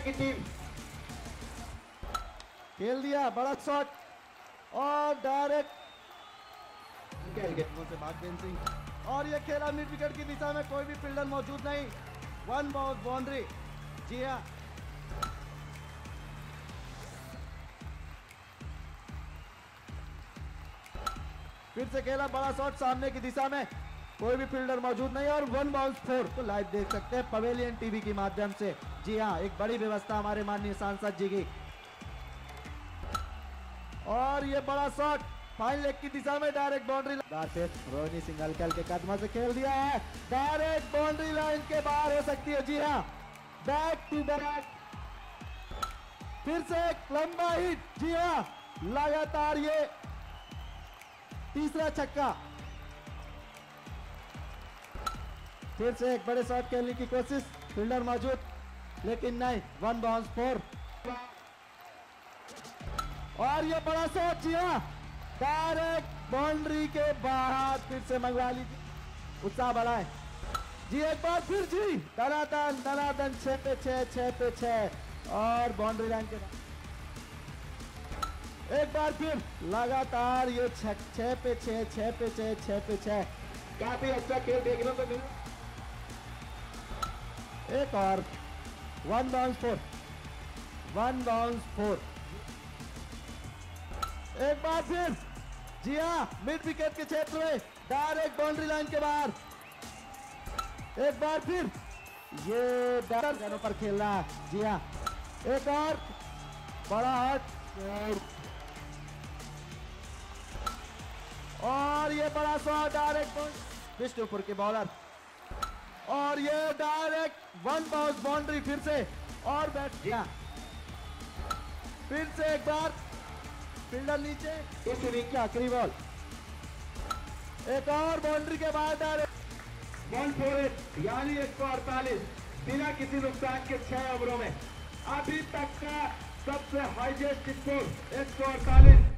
की टीम। खेल दिया बड़ा शॉट। और डायरेक्ट से और ये खेला मिड विकेट की दिशा में कोई भी फील्डर मौजूद नहीं। वन बाउंड बाउंड्री जी हाँ फिर से खेला बड़ा शॉट सामने की दिशा में। कोई भी फील्डर मौजूद नहीं और वन बाउंस फोर तो लाइव देख सकते हैं पवेलियन टीवी के माध्यम से। जी हाँ एक बड़ी व्यवस्था हमारे माननीय सांसद जी की। और ये बड़ा शॉट फाइन लेग की दिशा में डायरेक्ट बाउंड्री से रोहिणी सिंह हल्के के कदम से खेल दिया है। डायरेक्ट बाउंड्री लाइन के बाहर हो सकती है। जी हाँ बैक टू बैक फिर से एक लंबा हिट जी हाँ लगातार ये तीसरा छक्का। फिर से एक बड़े शॉट खेलने की कोशिश, फील्डर मौजूद, लेकिन नहीं वन बाउंस फोर और ये बड़ा शॉट जी हाँ डायरेक्ट बाउंड्री के बाहर फिर से मंगवा लीजिए। उत्साह बढ़ाए। जी एक बार फिर जी दनादन दनादन छह पे छह छह पे छह, और बाउंड्री लाइन के एक बार फिर, लगातार ये छह पे छह छह पे छह छह पे छह। काफ़ी अच्छा खेल देखने को मिला। एक और। One bounce four one bounce four एक बार फिर। जी हाँ मिड विकेट के क्षेत्र में डायरेक्ट बाउंड्री लाइन के बाहर। एक बार फिर। ये डायरेक्ट पर खेल रहा है जी हाँ एक और। बड़ा हट और ये बड़ा शॉट डायरेक्ट विष्णुपुर के बॉलर और ये डायरेक्ट वन बाउंस बाउंड्री फिर से और बैट गया। फिर से एक बार फील्डर नीचे इस इनिंग की आखिरी बॉल एक और बाउंड्री के बाद डायरेक्ट वन फोर यानी एक सौ अड़तालीस बिना किसी नुकसान के छह ओवरों में। अभी तक का सबसे हाईएस्ट स्कोर एक सौ अड़तालीस।